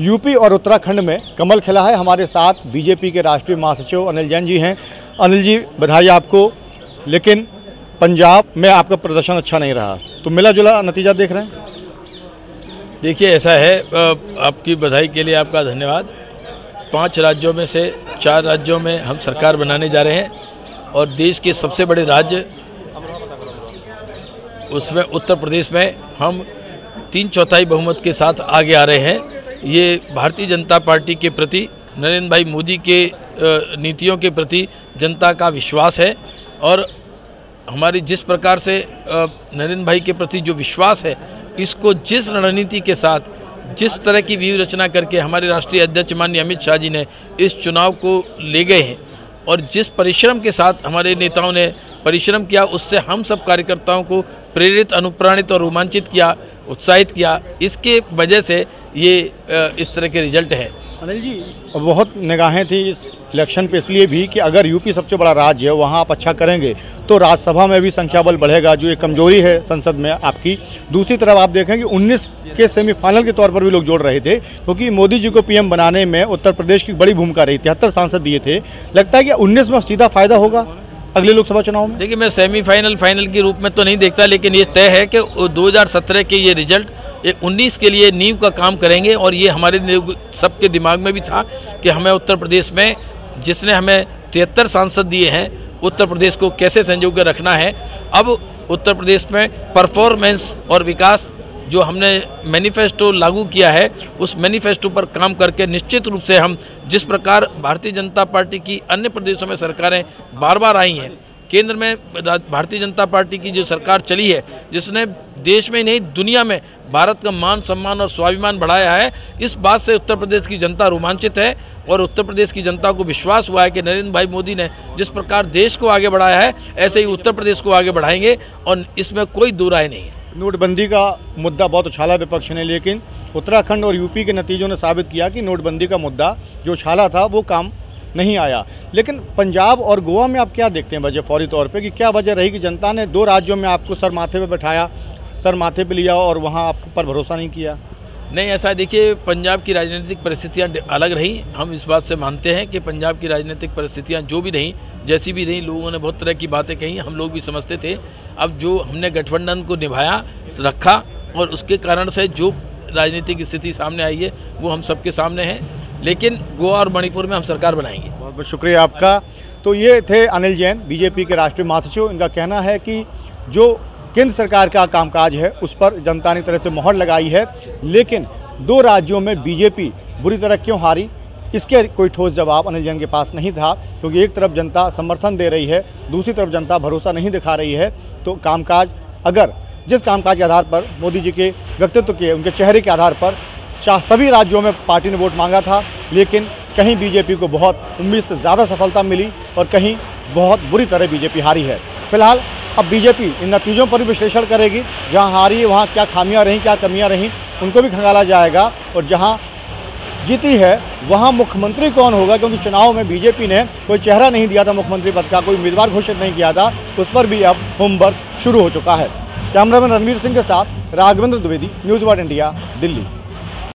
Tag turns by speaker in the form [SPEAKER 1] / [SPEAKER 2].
[SPEAKER 1] UP और उत्तराखंड में कमल खिला है। हमारे साथ बीजेपी के राष्ट्रीय महासचिव अनिल जैन जी हैं। अनिल जी, बधाई आपको। लेकिन पंजाब में आपका प्रदर्शन अच्छा नहीं रहा। तो मिला जुला नतीजा देख रहे हैं?
[SPEAKER 2] देखिए, ऐसा है। आपकी बधाई के लिए आपका धन्यवाद। पाँच राज्यों में से चार राज्यों में हम सरकार बनाने जा रहे हैं और देश के सबसे बड़े राज्य उसमें उत्तर प्रदेश में हम तीन चौथाई बहुमत के साथ आगे आ रहे हैं। ये भारतीय जनता पार्टी के प्रति, नरेंद्र भाई मोदी के नीतियों के प्रति जनता का विश्वास है और हमारी जिस प्रकार से नरेंद्र भाई के प्रति जो विश्वास है, इसको जिस रणनीति के साथ, जिस तरह की व्यू रचना करके हमारे राष्ट्रीय अध्यक्ष माननीय अमित शाह जी ने इस चुनाव को ले गए हैं और जिस परिश्रम के साथ हमारे नेताओं ने परिश्रम किया, उससे हम सब कार्यकर्ताओं को प्रेरित, अनुप्राणित और रोमांचित किया, उत्साहित किया। इसके वजह से ये इस तरह के रिज़ल्ट हैं।
[SPEAKER 1] अनिल जी, बहुत निगाहें थी इस इलेक्शन पे, इसलिए भी कि अगर यूपी सबसे बड़ा राज्य है, वहाँ आप अच्छा करेंगे तो राज्यसभा में भी संख्या बल बढ़ेगा, जो एक कमज़ोरी है संसद में आपकी। दूसरी तरफ़ आप देखें कि 19 के सेमीफाइनल के तौर पर भी लोग जोड़ रहे थे, क्योंकि मोदी जी को पीएम बनाने में उत्तर प्रदेश की बड़ी भूमिका रही, तिहत्तर सांसद दिए थे। लगता है कि उन्नीस में सीधा फ़ायदा होगा? अगले लोकसभा चुनाव में?
[SPEAKER 2] देखिए, मैं सेमीफाइनल, फाइनल के रूप में तो नहीं देखता, लेकिन ये तय है कि 2017 के ये रिज़ल्ट 19 के लिए नींव का काम करेंगे, और ये हमारे सबके दिमाग में भी था कि हमें उत्तर प्रदेश में, जिसने हमें तिहत्तर सांसद दिए हैं, उत्तर प्रदेश को कैसे संजो रखना है। अब उत्तर प्रदेश में परफॉर्मेंस और विकास जो हमने मैनिफेस्टो लागू किया है, उस मैनिफेस्टो पर काम करके निश्चित रूप से हम जिस प्रकार भारतीय जनता पार्टी की अन्य प्रदेशों में सरकारें बार बार आई हैं, केंद्र में भारतीय जनता पार्टी की जो सरकार चली है, जिसने देश में नहीं, दुनिया में भारत का मान, सम्मान और स्वाभिमान बढ़ाया है, इस बात से उत्तर प्रदेश की जनता रोमांचित है और उत्तर प्रदेश की जनता को विश्वास हुआ है कि नरेंद्र भाई मोदी ने जिस प्रकार देश को आगे बढ़ाया है, ऐसे ही उत्तर प्रदेश को आगे बढ़ाएँगे और इसमें कोई दो नहीं है।
[SPEAKER 1] नोटबंदी का मुद्दा बहुत उछाला विपक्ष ने, लेकिन उत्तराखंड और यूपी के नतीजों ने साबित किया कि नोटबंदी का मुद्दा जो उछाला था, वो काम नहीं आया। लेकिन पंजाब और गोवा में आप क्या देखते हैं वजह फौरी तौर पे कि क्या वजह रही कि जनता ने दो राज्यों में आपको सर माथे पे बैठाया, सर माथे पे लिया और वहाँ आप पर भरोसा नहीं किया?
[SPEAKER 2] नहीं, ऐसा देखिए, पंजाब की राजनीतिक परिस्थितियाँ अलग रहीं। हम इस बात से मानते हैं कि पंजाब की राजनीतिक परिस्थितियाँ जो भी रहीं, जैसी भी रहीं, लोगों ने बहुत तरह की बातें कही, हम लोग भी समझते थे। अब जो हमने गठबंधन को निभाया, रखा और उसके कारण से जो राजनीतिक स्थिति सामने आई है, वो हम सबके सामने है। लेकिन गोवा और मणिपुर में हम सरकार बनाएँगे।
[SPEAKER 1] बहुत बहुत शुक्रिया आपका। तो ये थे अनिल जैन, बीजेपी के राष्ट्रीय महासचिव। इनका कहना है कि जो केंद्र सरकार का कामकाज है, उस पर जनता ने तरह से मोहर लगाई है, लेकिन दो राज्यों में बीजेपी बुरी तरह क्यों हारी? इसके कोई ठोस जवाब अनिल जैन के पास नहीं था, क्योंकि एक तरफ़ जनता समर्थन दे रही है, दूसरी तरफ़ जनता भरोसा नहीं दिखा रही है। तो कामकाज, अगर जिस कामकाज के आधार पर, मोदी जी के व्यक्तित्व के, उनके चेहरे के आधार पर, चाह सभी राज्यों में पार्टी ने वोट मांगा था, लेकिन कहीं बीजेपी को बहुत उम्मीद से ज़्यादा सफलता मिली और कहीं बहुत बुरी तरह बीजेपी हारी है। फ़िलहाल अब बीजेपी इन नतीजों पर भी विश्लेषण करेगी, जहाँ हारी, वहाँ क्या खामियाँ रहीं, क्या कमियाँ रहीं, उनको भी खंगाला जाएगा, और जहाँ जीती है, वहाँ मुख्यमंत्री कौन होगा, क्योंकि चुनाव में बीजेपी ने कोई चेहरा नहीं दिया था मुख्यमंत्री पद का, कोई उम्मीदवार घोषित नहीं किया था, उस पर भी अब होमवर्क शुरू हो चुका है। कैमरामैन रणवीर सिंह के साथ Raghvendra Dwivedi, News One India, Delhi.